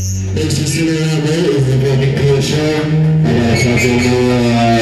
Thanks for sitting around late. It was a very good show. I gotta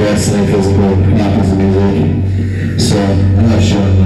wrestling, physical, not because of music. So I'm not sure.